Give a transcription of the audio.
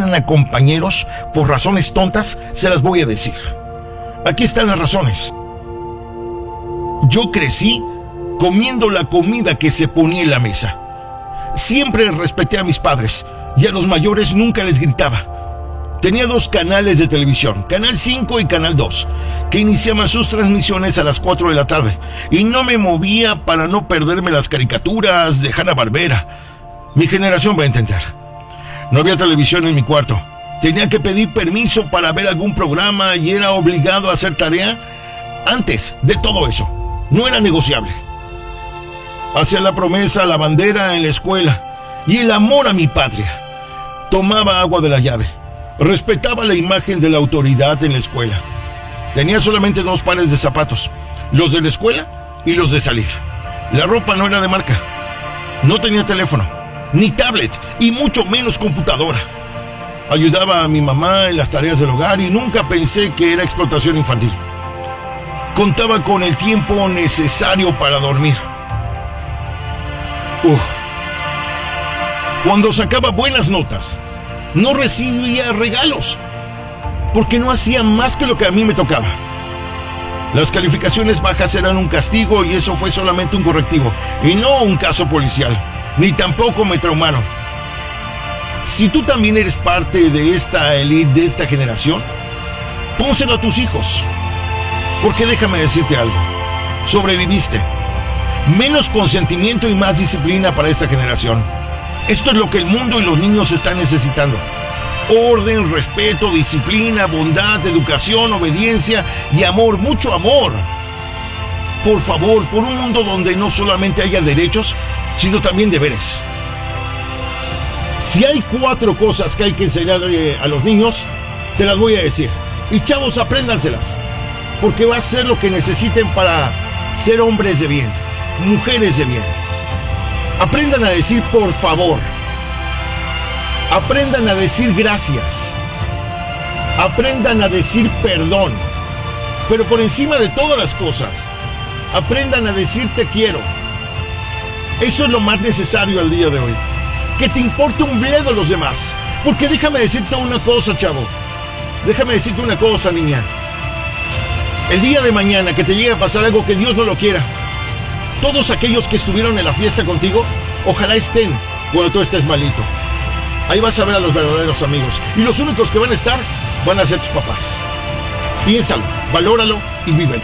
a compañeros por razones tontas, se las voy a decir. Aquí están las razones. Yo crecí comiendo la comida que se ponía en la mesa. Siempre respeté a mis padres y a los mayores nunca les gritaba. Tenía dos canales de televisión, Canal 5 y Canal 2, que iniciaban sus transmisiones a las 4 de la tarde y no me movía para no perderme las caricaturas de Hanna Barbera. Mi generación va a entender. No había televisión en mi cuarto. Tenía que pedir permiso para ver algún programa y era obligado a hacer tarea antes de todo eso. No era negociable. Hacía la promesa, la bandera en la escuela y el amor a mi patria. Tomaba agua de la llave. Respetaba la imagen de la autoridad en la escuela. Tenía solamente dos pares de zapatos, los de la escuela y los de salir. La ropa no era de marca. No tenía teléfono ni tablet y mucho menos computadora. Ayudaba a mi mamá en las tareas del hogar y nunca pensé que era explotación infantil. Contaba con el tiempo necesario para dormir. Uf. Cuando sacaba buenas notas, no recibía regalos, porque no hacía más que lo que a mí me tocaba. Las calificaciones bajas eran un castigo y eso fue solamente un correctivo, y no un caso policial ni tampoco me. Si tú también eres parte de esta elite, de esta generación, pónselo a tus hijos. Porque déjame decirte algo, sobreviviste. Menos consentimiento y más disciplina para esta generación. Esto es lo que el mundo y los niños están necesitando. Orden, respeto, disciplina, bondad, educación, obediencia y amor, mucho amor. Por favor, por un mundo donde no solamente haya derechos, sino también deberes. Si hay cuatro cosas que hay que enseñarle a los niños, te las voy a decir. Y chavos, apréndanselas, porque va a ser lo que necesiten para ser hombres de bien, mujeres de bien. Aprendan a decir por favor. Aprendan a decir gracias. Aprendan a decir perdón. Pero por encima de todas las cosas, aprendan a decir te quiero eso es lo más necesario al día de hoy. Que te importe un bledo los demás. Porque déjame decirte una cosa, chavo. Déjame decirte una cosa, niña. El día de mañana que te llegue a pasar algo que Dios no lo quiera, todos aquellos que estuvieron en la fiesta contigo, ojalá estén cuando tú estés malito. Ahí vas a ver a los verdaderos amigos. Y los únicos que van a estar van a ser tus papás. Piénsalo, valóralo y vívelo.